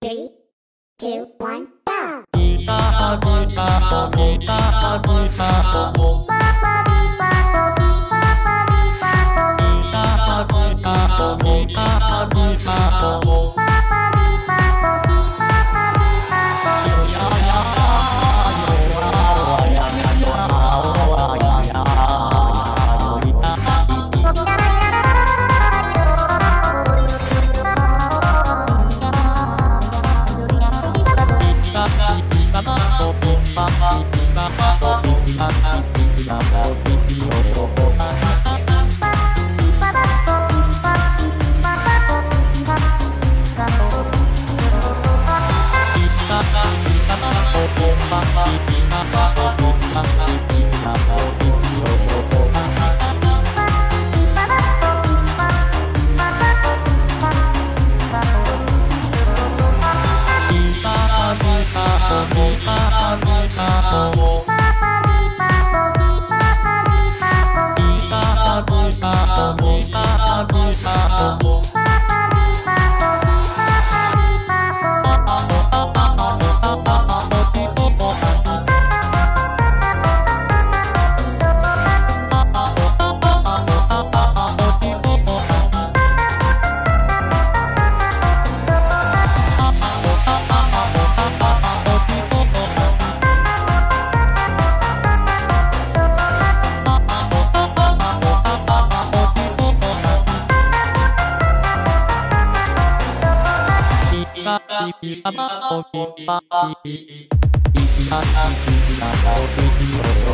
Three, two, one, Bye. ピピピピピピピピピピカポピピ